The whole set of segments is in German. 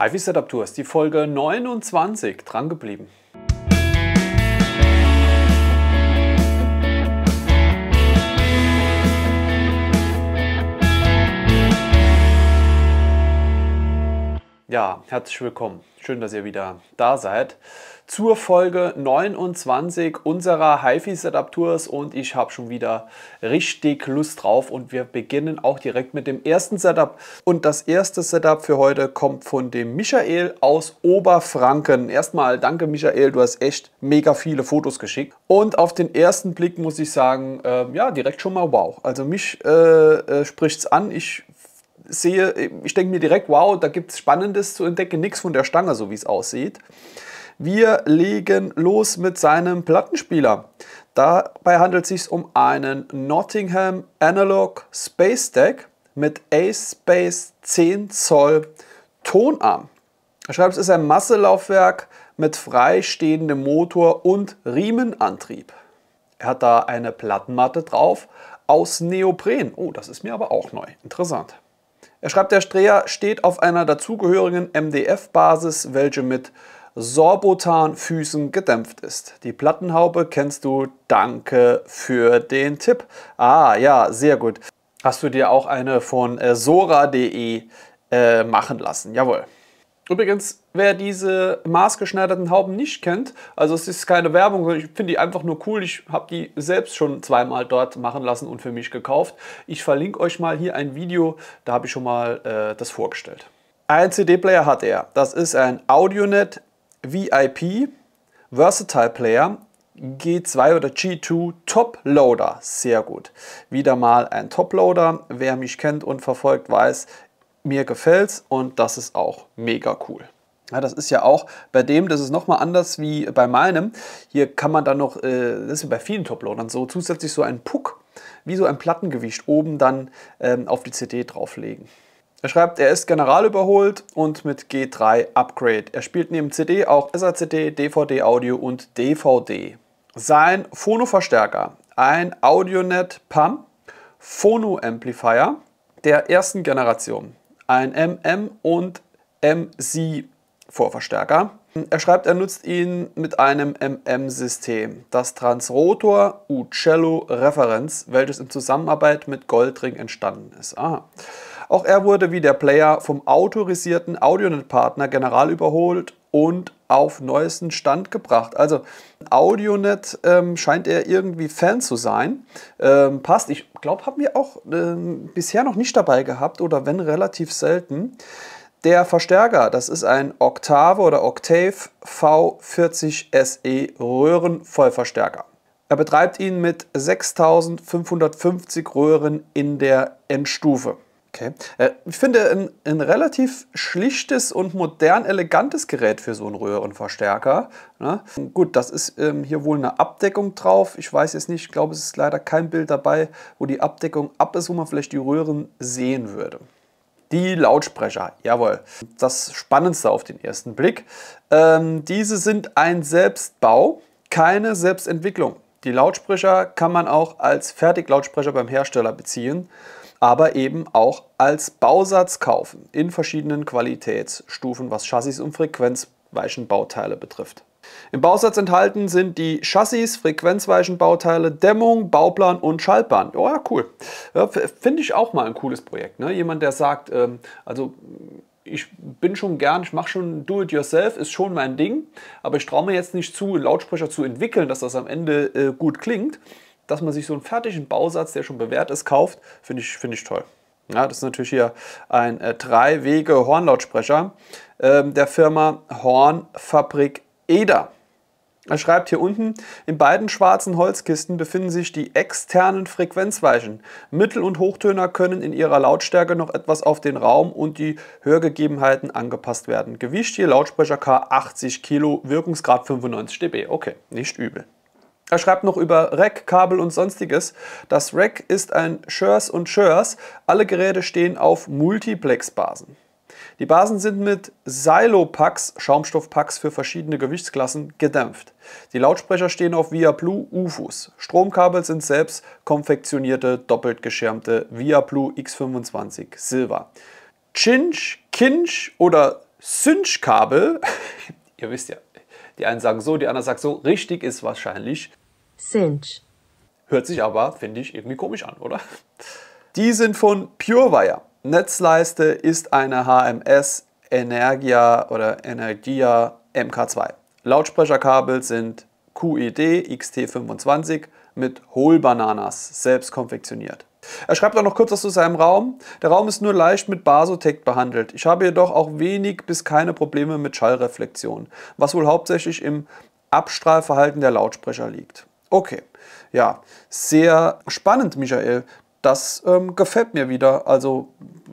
HiFi Setup Tours, die Folge 29, dran geblieben. Ja, herzlich willkommen. Schön, dass ihr wieder da seid zur Folge 29 unserer HiFi Setup Tours und ich habe schon wieder richtig Lust drauf und wir beginnen auch direkt mit dem ersten Setup und das erste Setup für heute kommt von dem Michael aus Oberfranken. Erstmal danke Michael, du hast echt mega viele Fotos geschickt und auf den ersten Blick muss ich sagen, äh, ja direkt schon mal wow. Also mich äh, äh, spricht es an, ich sehe, ich denke mir direkt, wow, da gibt es Spannendes zu entdecken, nichts von der Stange, so wie es aussieht. Wir legen los mit seinem Plattenspieler. Dabei handelt es sich um einen Nottingham Analog Space Deck mit A-Space 10 Zoll Tonarm. Er schreibt, es ist ein Masselaufwerk mit freistehendem Motor und Riemenantrieb. Er hat da eine Plattenmatte drauf aus Neopren. Oh, das ist mir aber auch neu. Interessant. Er schreibt, der Dreher steht auf einer dazugehörigen MDF-Basis, welche mit Sorbotan-Füßen gedämpft ist. Die Plattenhaube kennst du. Danke für den Tipp. Ah, ja, sehr gut. Hast du dir auch eine von äh, sora.de äh, machen lassen? Jawohl. Übrigens, wer diese maßgeschneiderten Hauben nicht kennt, also es ist keine Werbung, sondern ich finde die einfach nur cool. Ich habe die selbst schon zweimal dort machen lassen und für mich gekauft. Ich verlinke euch mal hier ein Video, da habe ich schon mal äh, das vorgestellt. Ein CD-Player hat er. Das ist ein Audionet VIP Versatile Player G2 oder G2 Top Loader. Sehr gut. Wieder mal ein Top Loader. Wer mich kennt und verfolgt, weiß, mir gefällt's und das ist auch mega cool. Ja, das ist ja auch bei dem, das ist nochmal anders wie bei meinem. Hier kann man dann noch, äh, das ist wie bei vielen Toploadern so, zusätzlich so einen Puck, wie so ein Plattengewicht oben dann ähm, auf die CD drauflegen. Er schreibt, er ist general überholt und mit G3 Upgrade. Er spielt neben CD auch SACD, DVD Audio und DVD. Sein Phono-Verstärker, ein Audionet PAM Phono Amplifier der ersten Generation. Ein MM und MC Vorverstärker. Er schreibt, er nutzt ihn mit einem MM-System, das Transrotor Ucello Referenz, welches in Zusammenarbeit mit Goldring entstanden ist. Aha. Auch er wurde wie der Player vom autorisierten Audionet-Partner General überholt und auf neuesten Stand gebracht. Also Audionet ähm, scheint er irgendwie Fan zu sein. Ähm, passt. Ich glaube, haben wir auch ähm, bisher noch nicht dabei gehabt oder wenn relativ selten. Der Verstärker, das ist ein Octave oder Octave V40 SE Röhrenvollverstärker. Er betreibt ihn mit 6550 Röhren in der Endstufe. Okay. Äh, ich finde ein, ein, relativ schlichtes und modern elegantes Gerät für so einen Röhrenverstärker. Ne? Gut, das ist ähm, hier wohl eine Abdeckung drauf. Ich weiß jetzt nicht, ich glaube, es ist leider kein Bild dabei, wo die Abdeckung ab ist, wo man vielleicht die Röhren sehen würde. Die Lautsprecher, jawohl. Das Spannendste auf den ersten Blick. Ähm, diese sind ein Selbstbau, keine Selbstentwicklung. Die Lautsprecher kann man auch als Fertiglautsprecher beim Hersteller beziehen aber eben auch als Bausatz kaufen in verschiedenen Qualitätsstufen, was Chassis und Frequenzweichenbauteile betrifft. Im Bausatz enthalten sind die Chassis, Frequenzweichenbauteile, Dämmung, Bauplan und Schaltbahn. Oh ja, cool. Ja, Finde ich auch mal ein cooles Projekt. Ne? Jemand, der sagt, ähm, also ich bin schon gern, ich mache schon Do-it-yourself, ist schon mein Ding, aber ich traue mir jetzt nicht zu, einen Lautsprecher zu entwickeln, dass das am Ende äh, gut klingt dass man sich so einen fertigen Bausatz, der schon bewährt ist, kauft, finde ich, find ich toll. Ja, das ist natürlich hier ein äh, Drei-Wege-Hornlautsprecher äh, der Firma Hornfabrik Eder. Er schreibt hier unten, in beiden schwarzen Holzkisten befinden sich die externen Frequenzweichen. Mittel- und Hochtöner können in ihrer Lautstärke noch etwas auf den Raum und die Hörgegebenheiten angepasst werden. Gewicht hier Lautsprecher K 80 Kilo, Wirkungsgrad 95 dB. Okay, nicht übel. Er schreibt noch über Rack, Kabel und sonstiges. Das Rack ist ein Schurs und Schurs. Alle Geräte stehen auf Multiplex-Basen. Die Basen sind mit Silo-Packs, Schaumstoffpacks für verschiedene Gewichtsklassen, gedämpft. Die Lautsprecher stehen auf ViaBlue UFUs. Stromkabel sind selbst konfektionierte, doppelt geschirmte ViaBlue X25 Silver. Cinch, Kinch oder Synch-Kabel. Ihr wisst ja, die einen sagen so, die anderen sagen so. Richtig ist wahrscheinlich Cinch. Hört sich aber, finde ich, irgendwie komisch an, oder? Die sind von PureWire. Netzleiste ist eine HMS Energia oder Energia MK2. Lautsprecherkabel sind QED XT25 mit Hohlbananas, selbst konfektioniert. Er schreibt auch noch kurz was zu seinem Raum. Der Raum ist nur leicht mit Basotec behandelt. Ich habe jedoch auch wenig bis keine Probleme mit Schallreflexion, was wohl hauptsächlich im Abstrahlverhalten der Lautsprecher liegt. Okay, ja, sehr spannend, Michael. Das ähm, gefällt mir wieder. Also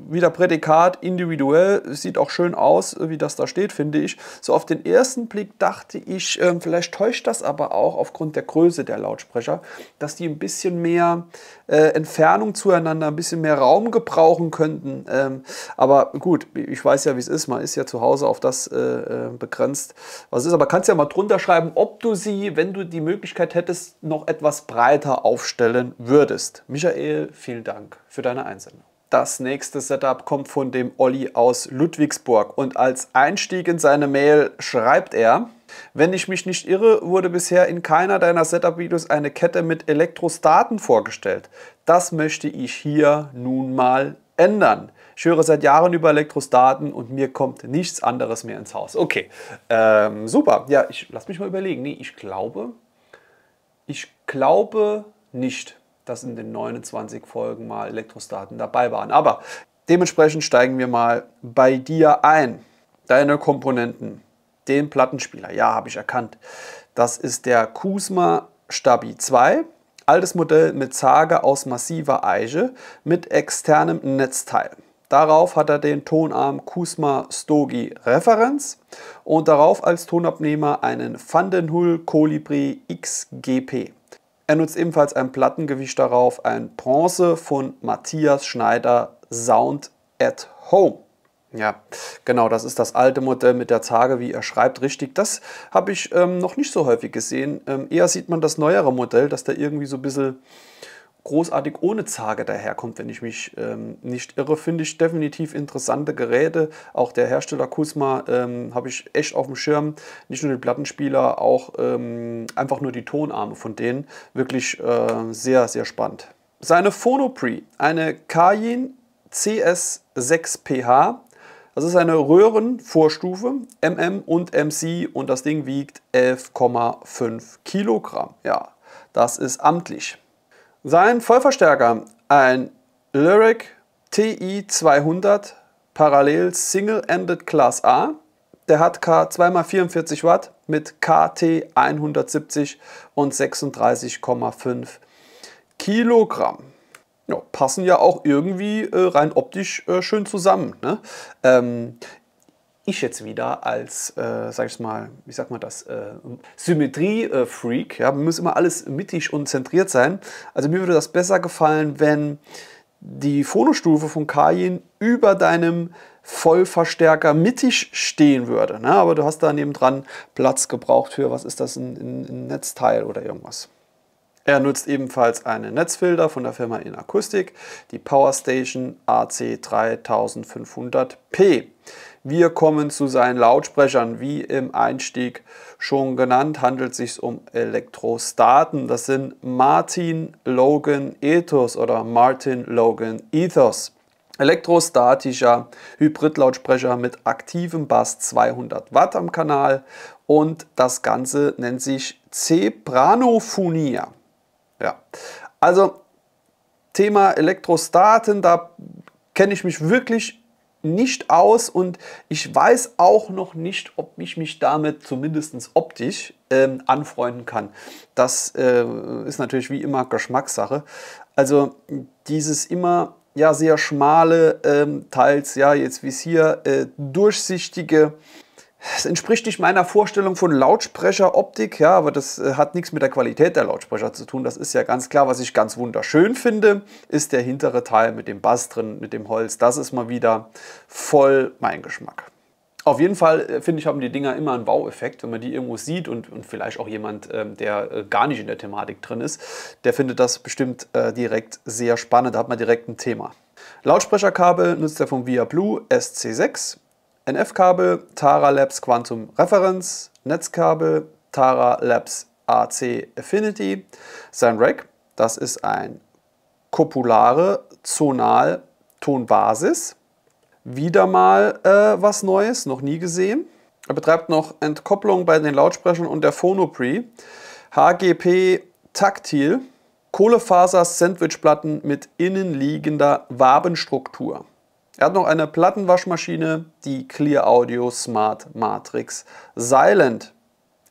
wieder Prädikat individuell, sieht auch schön aus, wie das da steht, finde ich. So auf den ersten Blick dachte ich, äh, vielleicht täuscht das aber auch aufgrund der Größe der Lautsprecher, dass die ein bisschen mehr äh, Entfernung zueinander, ein bisschen mehr Raum gebrauchen könnten. Ähm, aber gut, ich weiß ja, wie es ist. Man ist ja zu Hause auf das äh, äh begrenzt, was ist. Aber kannst ja mal drunter schreiben, ob du sie, wenn du die Möglichkeit hättest, noch etwas breiter aufstellen würdest. Michael, vielen Dank für deine Einsendung. Das nächste Setup kommt von dem Olli aus Ludwigsburg und als Einstieg in seine Mail schreibt er, wenn ich mich nicht irre, wurde bisher in keiner deiner Setup-Videos eine Kette mit Elektrostaten vorgestellt. Das möchte ich hier nun mal ändern. Ich höre seit Jahren über Elektrostaten und mir kommt nichts anderes mehr ins Haus. Okay, ähm, super. Ja, ich lass mich mal überlegen. Nee, ich glaube, ich glaube nicht dass in den 29 Folgen mal Elektrostaten dabei waren. Aber dementsprechend steigen wir mal bei dir ein. Deine Komponenten, den Plattenspieler, ja, habe ich erkannt. Das ist der Kusma Stabi 2. Altes Modell mit Zage aus massiver Eiche mit externem Netzteil. Darauf hat er den Tonarm Kusma Stogi Referenz und darauf als Tonabnehmer einen Vandenhull Colibri XGP. Er nutzt ebenfalls ein Plattengewicht darauf, ein Bronze von Matthias Schneider Sound at Home. Ja, genau, das ist das alte Modell mit der Zage, wie er schreibt, richtig. Das habe ich ähm, noch nicht so häufig gesehen. Ähm, eher sieht man das neuere Modell, dass da irgendwie so ein bisschen großartig ohne Zage daherkommt, wenn ich mich ähm, nicht irre. Finde ich definitiv interessante Geräte. Auch der Hersteller Kusma ähm, habe ich echt auf dem Schirm. Nicht nur die Plattenspieler, auch ähm, einfach nur die Tonarme von denen. Wirklich äh, sehr, sehr spannend. Seine Phonopre, eine Kayin CS6PH. Das ist eine Röhrenvorstufe, MM und MC und das Ding wiegt 11,5 Kilogramm. Ja, das ist amtlich. Sein Vollverstärker, ein Lyric TI200 parallel Single-Ended Class A. Der hat K 2x44 Watt mit KT 170 und 36,5 Kilogramm. Ja, passen ja auch irgendwie äh, rein optisch äh, schön zusammen. Ne? Ähm, ich jetzt wieder als, äh, sag ich mal, wie sagt man das, äh, Symmetrie-Freak, ja, muss immer alles mittig und zentriert sein. Also mir würde das besser gefallen, wenn die Phonostufe von Kayin über deinem Vollverstärker mittig stehen würde. Ne? Aber du hast da nebendran Platz gebraucht für, was ist das, ein, ein Netzteil oder irgendwas. Er nutzt ebenfalls einen Netzfilter von der Firma In Akustik, die Powerstation AC3500P. Wir kommen zu seinen Lautsprechern. Wie im Einstieg schon genannt, handelt es sich um Elektrostaten. Das sind Martin Logan Ethos oder Martin Logan Ethos. Elektrostatischer Hybridlautsprecher mit aktivem Bass 200 Watt am Kanal und das Ganze nennt sich Cebranophonia. Ja, also Thema Elektrostaten, da kenne ich mich wirklich nicht aus und ich weiß auch noch nicht, ob ich mich damit zumindest optisch ähm, anfreunden kann. Das äh, ist natürlich wie immer Geschmackssache. Also dieses immer ja sehr schmale, ähm, teils ja jetzt wie es hier äh, durchsichtige es entspricht nicht meiner Vorstellung von Lautsprecheroptik, ja, aber das äh, hat nichts mit der Qualität der Lautsprecher zu tun. Das ist ja ganz klar. Was ich ganz wunderschön finde, ist der hintere Teil mit dem Bass drin, mit dem Holz. Das ist mal wieder voll mein Geschmack. Auf jeden Fall äh, finde ich, haben die Dinger immer einen Wow-Effekt, wenn man die irgendwo sieht und, und vielleicht auch jemand, ähm, der äh, gar nicht in der Thematik drin ist, der findet das bestimmt direkt sehr spannend. Da hat man direkt ein Thema. Lautsprecherkabel nutzt er vom ViaBlue SC6 NF-Kabel, Tara Labs Quantum Reference, Netzkabel, Tara Labs AC Affinity. Sein Rack, das ist ein Kopulare Zonal Tonbasis. Wieder mal äh, was Neues, noch nie gesehen. Er betreibt noch Entkopplung bei den Lautsprechern und der Phonopre. HGP Taktil. Kohlefaser-Sandwichplatten mit innenliegender Wabenstruktur. Er hat noch eine Plattenwaschmaschine, die Clear Audio Smart Matrix Silent.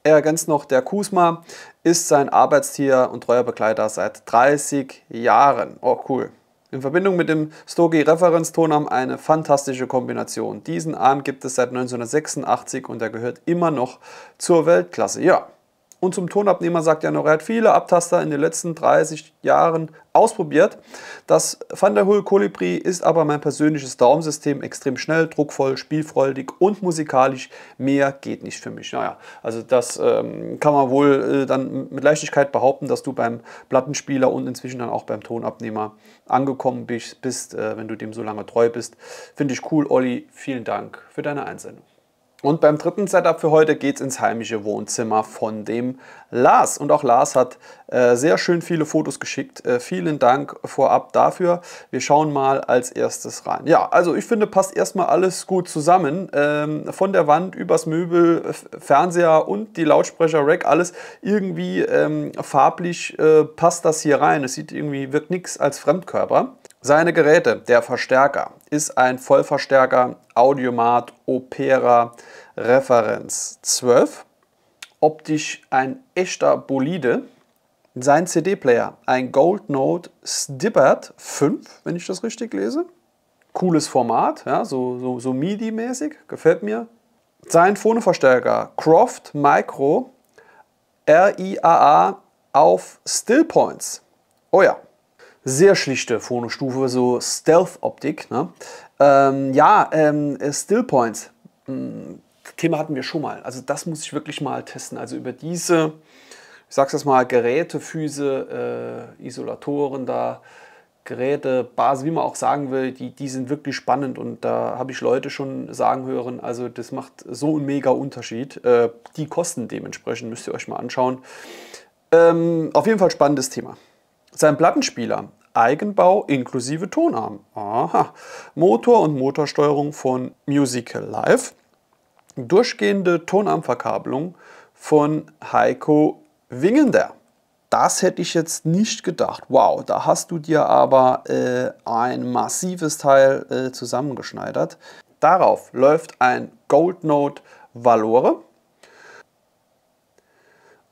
Er ergänzt noch, der Kusma ist sein Arbeitstier und treuer Begleiter seit 30 Jahren. Oh, cool. In Verbindung mit dem Stogie Referenztonarm eine fantastische Kombination. Diesen Arm gibt es seit 1986 und er gehört immer noch zur Weltklasse. Ja, und zum Tonabnehmer sagt er noch, er hat viele Abtaster in den letzten 30 Jahren ausprobiert. Das Van der Hoel Colibri ist aber mein persönliches Daumensystem, extrem schnell, druckvoll, spielfreudig und musikalisch. Mehr geht nicht für mich. Naja, also das ähm, kann man wohl äh, dann mit Leichtigkeit behaupten, dass du beim Plattenspieler und inzwischen dann auch beim Tonabnehmer angekommen bist, bist äh, wenn du dem so lange treu bist. Finde ich cool, Olli. Vielen Dank für deine Einsendung. Und beim dritten Setup für heute geht es ins heimische Wohnzimmer von dem Lars. Und auch Lars hat äh, sehr schön viele Fotos geschickt. Äh, vielen Dank vorab dafür. Wir schauen mal als erstes rein. Ja, also ich finde, passt erstmal alles gut zusammen. Ähm, von der Wand übers Möbel, Fernseher und die Lautsprecher, Rack, alles irgendwie ähm, farblich äh, passt das hier rein. Es sieht irgendwie, wirkt nichts als Fremdkörper. Seine Geräte, der Verstärker, ist ein Vollverstärker Audiomat Opera Referenz 12. Optisch ein echter Bolide. Sein CD-Player, ein Gold Note Stibbert 5, wenn ich das richtig lese. Cooles Format, ja, so, so, so MIDI-mäßig, gefällt mir. Sein Phoneverstärker Croft Micro RIAA auf Stillpoints. Oh ja, sehr schlichte Phonostufe, so Stealth-Optik. Ne? Ähm, ja, ähm, Stillpoints. Hm, Thema hatten wir schon mal. Also das muss ich wirklich mal testen. Also über diese, ich sag's jetzt mal, Gerätefüße, äh, Isolatoren da, Geräte, Basis, wie man auch sagen will, die, die sind wirklich spannend und da habe ich Leute schon sagen hören, also das macht so einen mega Unterschied. Äh, die kosten dementsprechend, müsst ihr euch mal anschauen. Ähm, auf jeden Fall spannendes Thema. Sein Plattenspieler, Eigenbau inklusive Tonarm. Aha. Motor und Motorsteuerung von Musical Live. Durchgehende Tonarmverkabelung von Heiko Wingender. Das hätte ich jetzt nicht gedacht. Wow, da hast du dir aber äh, ein massives Teil äh, zusammengeschneidert. Darauf läuft ein Gold Note Valore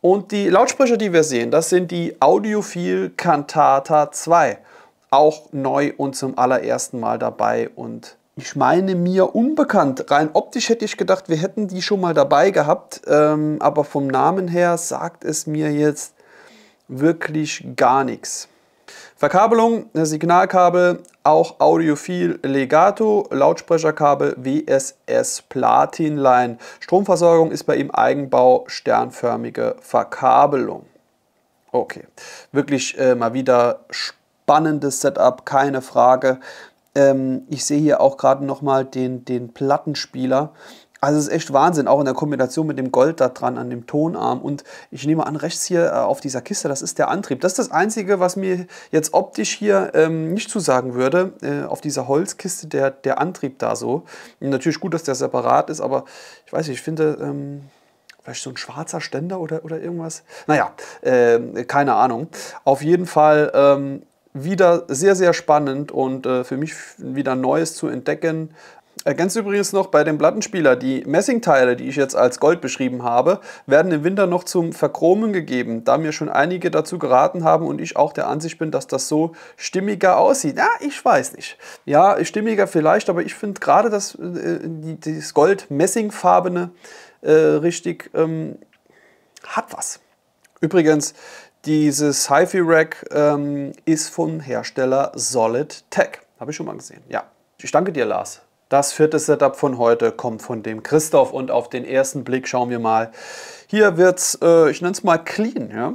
und die Lautsprecher, die wir sehen, das sind die Audiophil Cantata 2. Auch neu und zum allerersten Mal dabei und ich meine mir unbekannt. Rein optisch hätte ich gedacht, wir hätten die schon mal dabei gehabt, ähm, aber vom Namen her sagt es mir jetzt wirklich gar nichts. Verkabelung, Signalkabel, auch Audiophil Legato, Lautsprecherkabel WSS Platinline. Stromversorgung ist bei ihm Eigenbau, sternförmige Verkabelung. Okay, wirklich äh, mal wieder spannendes Setup, keine Frage. Ähm, ich sehe hier auch gerade nochmal den, den Plattenspieler. Also es ist echt Wahnsinn, auch in der Kombination mit dem Gold da dran an dem Tonarm. Und ich nehme an, rechts hier äh, auf dieser Kiste, das ist der Antrieb. Das ist das Einzige, was mir jetzt optisch hier ähm, nicht zusagen würde. Äh, auf dieser Holzkiste der, der Antrieb da so. Natürlich gut, dass der separat ist, aber ich weiß nicht, ich finde... Ähm, vielleicht so ein schwarzer Ständer oder, oder irgendwas. Naja, äh, keine Ahnung. Auf jeden Fall ähm, wieder sehr, sehr spannend und äh, für mich wieder Neues zu entdecken. Ergänzt übrigens noch bei dem Plattenspieler, die Messingteile, die ich jetzt als Gold beschrieben habe, werden im Winter noch zum Verchromen gegeben, da mir schon einige dazu geraten haben und ich auch der Ansicht bin, dass das so stimmiger aussieht. Ja, ich weiß nicht. Ja, stimmiger vielleicht, aber ich finde gerade das, äh, das Gold-Messingfarbene äh, richtig ähm, hat was. Übrigens, dieses HiFi-Rack ähm, ist von Hersteller Solid Tech. Habe ich schon mal gesehen. Ja. Ich danke dir, Lars. Das vierte Setup von heute kommt von dem Christoph und auf den ersten Blick schauen wir mal. Hier wird es, äh, ich nenne es mal clean. Ja?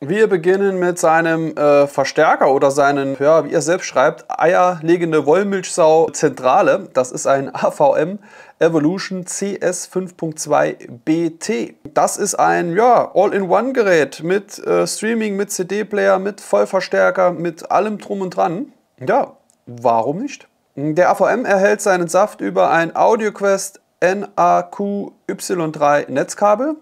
Wir beginnen mit seinem äh, Verstärker oder seinen, ja, wie er selbst schreibt, eierlegende Wollmilchsau Zentrale. Das ist ein AVM Evolution CS 5.2 BT. Das ist ein ja, All-in-One-Gerät mit äh, Streaming, mit CD-Player, mit Vollverstärker, mit allem drum und dran. Ja, warum nicht? Der AVM erhält seinen Saft über ein AudioQuest NAQY3 Netzkabel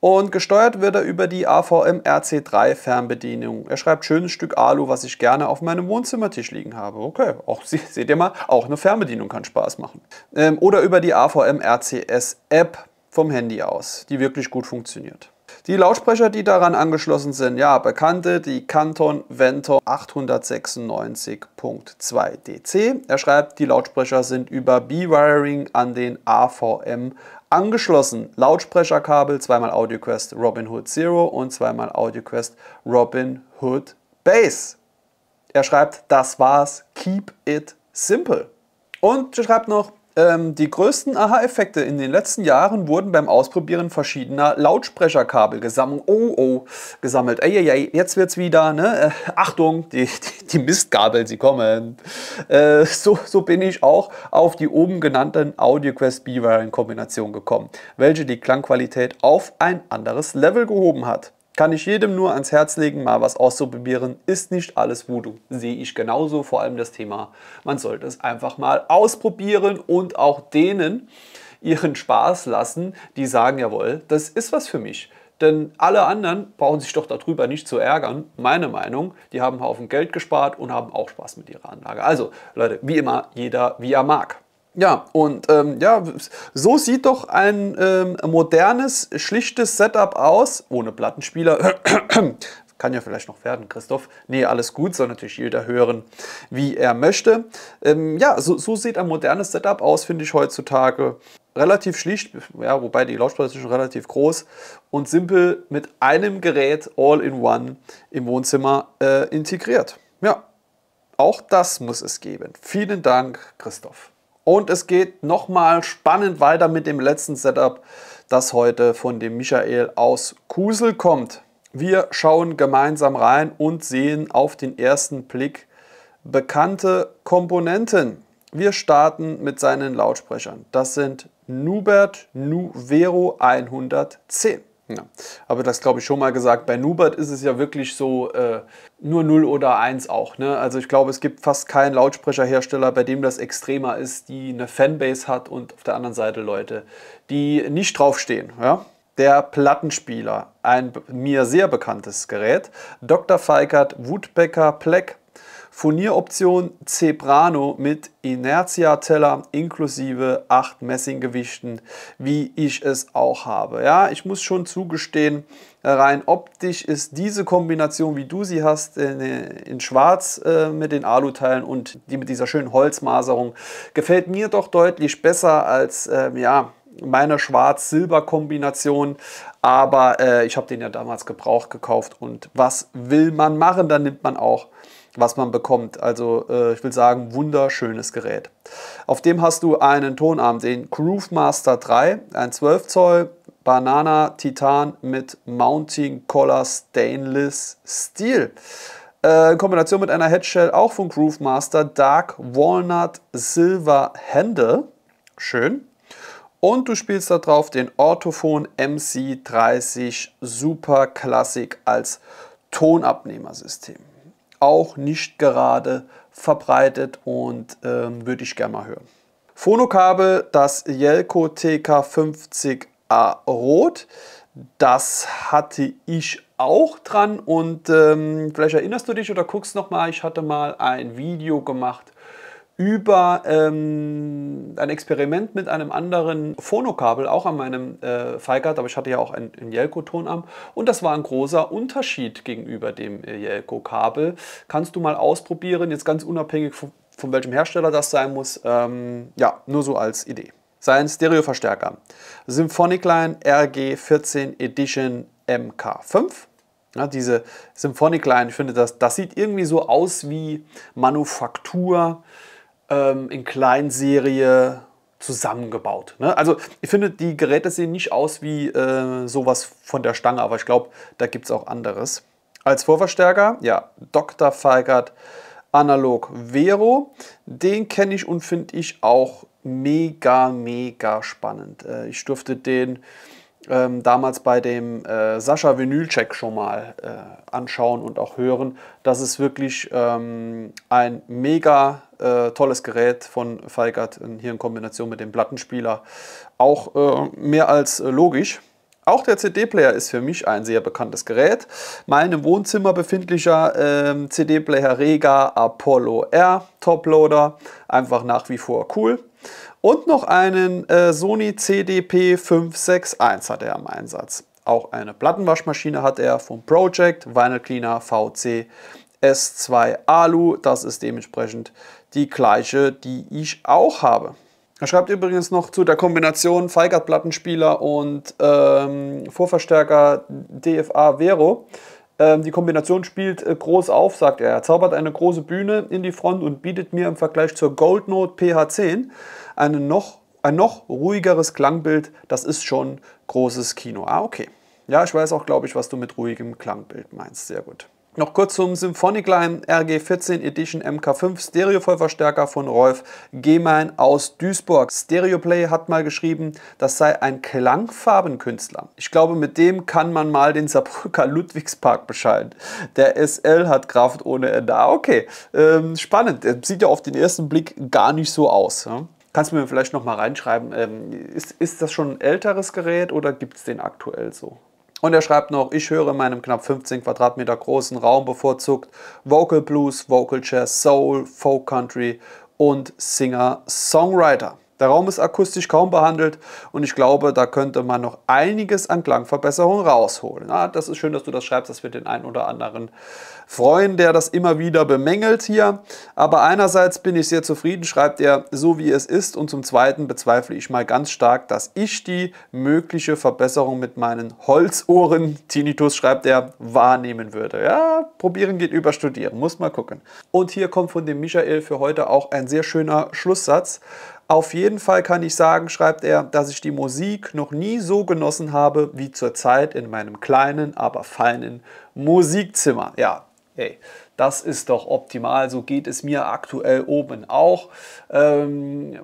und gesteuert wird er über die AVM RC3 Fernbedienung. Er schreibt schönes Stück Alu, was ich gerne auf meinem Wohnzimmertisch liegen habe. Okay, auch seht ihr mal, auch eine Fernbedienung kann Spaß machen. Ähm, oder über die AVM RCS App vom Handy aus, die wirklich gut funktioniert. Die Lautsprecher, die daran angeschlossen sind, ja, bekannte, die Canton Vento 896.2 DC. Er schreibt, die Lautsprecher sind über B-Wiring an den AVM angeschlossen. Lautsprecherkabel, zweimal AudioQuest Robin Hood Zero und zweimal AudioQuest Robin Hood Bass. Er schreibt, das war's, keep it simple. Und er schreibt noch, ähm, die größten Aha-Effekte in den letzten Jahren wurden beim Ausprobieren verschiedener Lautsprecherkabel gesammelt. Oh, oh, gesammelt. Ey, ey, ey, jetzt wird's wieder, ne? Äh, Achtung, die, die, die Mistgabel, sie kommen. Äh, so, so bin ich auch auf die oben genannten AudioQuest B-Wiring-Kombination gekommen, welche die Klangqualität auf ein anderes Level gehoben hat. Kann ich jedem nur ans Herz legen, mal was auszuprobieren. Ist nicht alles Voodoo. Sehe ich genauso. Vor allem das Thema, man sollte es einfach mal ausprobieren und auch denen ihren Spaß lassen, die sagen, jawohl, das ist was für mich. Denn alle anderen brauchen sich doch darüber nicht zu ärgern. Meine Meinung, die haben einen Haufen Geld gespart und haben auch Spaß mit ihrer Anlage. Also Leute, wie immer, jeder wie er mag. Ja, und ähm, ja, so sieht doch ein ähm, modernes, schlichtes Setup aus, ohne Plattenspieler. Kann ja vielleicht noch werden, Christoph. Nee, alles gut, soll natürlich jeder hören, wie er möchte. Ähm, ja, so, so, sieht ein modernes Setup aus, finde ich heutzutage. Relativ schlicht, ja, wobei die Lautsprecher sind schon relativ groß und simpel mit einem Gerät All-in-One im Wohnzimmer äh, integriert. Ja, auch das muss es geben. Vielen Dank, Christoph. Und es geht nochmal spannend weiter mit dem letzten Setup, das heute von dem Michael aus Kusel kommt. Wir schauen gemeinsam rein und sehen auf den ersten Blick bekannte Komponenten. Wir starten mit seinen Lautsprechern. Das sind Nubert Nuvero 110. Ja. Aber das glaube ich schon mal gesagt. Bei Nubert ist es ja wirklich so äh, nur 0 oder 1 auch. Ne? Also ich glaube, es gibt fast keinen Lautsprecherhersteller, bei dem das extremer ist, die eine Fanbase hat und auf der anderen Seite Leute, die nicht draufstehen. Ja? Der Plattenspieler, ein mir sehr bekanntes Gerät. Dr. Feikert Woodbecker Pleck Furnieroption Zebrano mit Inertia-Teller inklusive 8 Messinggewichten, wie ich es auch habe. Ja, ich muss schon zugestehen, rein optisch ist diese Kombination, wie du sie hast, in, in schwarz äh, mit den Aluteilen und die mit dieser schönen Holzmaserung, gefällt mir doch deutlich besser als, äh, ja, meine Schwarz-Silber-Kombination, aber äh, ich habe den ja damals gebraucht gekauft und was will man machen, dann nimmt man auch was man bekommt. Also äh, ich will sagen, wunderschönes Gerät. Auf dem hast du einen Tonarm, den Groove Master 3, ein 12 Zoll Banana Titan mit Mounting Collar Stainless Steel. Äh, in Kombination mit einer Headshell auch von Groove Master Dark Walnut Silver Handle. Schön. Und du spielst da drauf den Orthophon MC30 Super Classic als Tonabnehmersystem auch nicht gerade verbreitet und ähm, würde ich gerne mal hören. Phonokabel, das Yelko TK50A Rot. Das hatte ich auch dran und ähm, vielleicht erinnerst du dich oder guckst noch mal, ich hatte mal ein Video gemacht über ähm, ein Experiment mit einem anderen Phonokabel, auch an meinem äh, Feigart, aber ich hatte ja auch ein, ein Jelko-Tonarm und das war ein großer Unterschied gegenüber dem äh, Jelko-Kabel. Kannst du mal ausprobieren, jetzt ganz unabhängig von, von welchem Hersteller das sein muss, ähm, ja, nur so als Idee. Sein Stereoverstärker, Symphonicline RG14 Edition MK5. Ja, diese Symphonic Line, ich finde, das, das sieht irgendwie so aus wie Manufaktur ähm, in Kleinserie zusammengebaut. Ne? Also ich finde, die Geräte sehen nicht aus wie äh, sowas von der Stange, aber ich glaube, da gibt es auch anderes. Als Vorverstärker, ja, Dr. Feigert Analog Vero. Den kenne ich und finde ich auch mega, mega spannend. Äh, ich durfte den ähm, damals bei dem äh, Sascha Vinylcheck schon mal äh, anschauen und auch hören. Das ist wirklich ähm, ein mega äh, tolles Gerät von Feigert, hier in Kombination mit dem Plattenspieler. Auch äh, mehr als äh, logisch. Auch der CD-Player ist für mich ein sehr bekanntes Gerät. Mein im Wohnzimmer befindlicher ähm, CD-Player Rega Apollo R Toploader, einfach nach wie vor cool. Und noch einen äh, Sony CDP 561 hat er im Einsatz. Auch eine Plattenwaschmaschine hat er vom Project Vinyl Cleaner VC S2 Alu. Das ist dementsprechend die gleiche, die ich auch habe. Er schreibt übrigens noch zu der Kombination Feigert-Plattenspieler und ähm, Vorverstärker DFA Vero. Ähm, die Kombination spielt äh, groß auf, sagt er. Er zaubert eine große Bühne in die Front und bietet mir im Vergleich zur Goldnote PH10 eine noch, ein noch ruhigeres Klangbild. Das ist schon großes Kino. Ah, okay. Ja, ich weiß auch, glaube ich, was du mit ruhigem Klangbild meinst. Sehr gut. Noch kurz zum Symphonic-Line RG14 Edition MK5 Stereo-Vollverstärker von Rolf Gehmein aus Duisburg. Stereoplay hat mal geschrieben, das sei ein Klangfarbenkünstler. Ich glaube, mit dem kann man mal den Saarbrücker Ludwigspark bescheiden. Der SL hat Kraft ohne Ende. Ah, okay, ähm, spannend. Sieht ja auf den ersten Blick gar nicht so aus. Ja? Kannst du mir vielleicht noch mal reinschreiben, ähm, ist, ist das schon ein älteres Gerät oder gibt es den aktuell so? Und er schreibt noch, ich höre in meinem knapp 15 Quadratmeter großen Raum bevorzugt Vocal Blues, Vocal Jazz, Soul, Folk Country und Singer-Songwriter. Der Raum ist akustisch kaum behandelt und ich glaube, da könnte man noch einiges an Klangverbesserung rausholen. Ah, das ist schön, dass du das schreibst, dass wir den einen oder anderen freuen, der das immer wieder bemängelt hier. Aber einerseits bin ich sehr zufrieden, schreibt er, so wie es ist. Und zum Zweiten bezweifle ich mal ganz stark, dass ich die mögliche Verbesserung mit meinen Holzohren, Tinnitus schreibt er, wahrnehmen würde. Ja, probieren geht über studieren, muss mal gucken. Und hier kommt von dem Michael für heute auch ein sehr schöner Schlusssatz. Auf jeden Fall kann ich sagen, schreibt er, dass ich die Musik noch nie so genossen habe wie zurzeit in meinem kleinen, aber feinen Musikzimmer. Ja, hey, das ist doch optimal. So geht es mir aktuell oben auch. Ähm,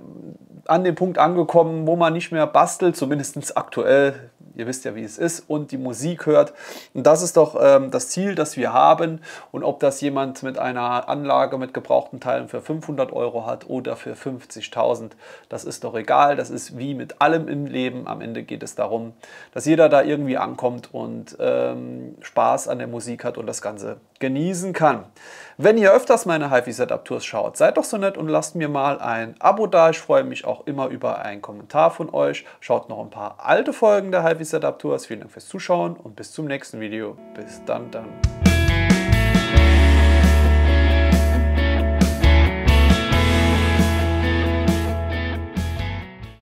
an dem Punkt angekommen, wo man nicht mehr bastelt, zumindest aktuell ihr wisst ja, wie es ist, und die Musik hört. Und das ist doch ähm, das Ziel, das wir haben. Und ob das jemand mit einer Anlage mit gebrauchten Teilen für 500 Euro hat oder für 50.000, das ist doch egal. Das ist wie mit allem im Leben. Am Ende geht es darum, dass jeder da irgendwie ankommt und ähm, Spaß an der Musik hat und das Ganze genießen kann. Wenn ihr öfters meine HiFi Setup Tours schaut, seid doch so nett und lasst mir mal ein Abo da. Ich freue mich auch immer über einen Kommentar von euch. Schaut noch ein paar alte Folgen der HiFi Setup Tours. Vielen Dank fürs Zuschauen und bis zum nächsten Video. Bis dann dann.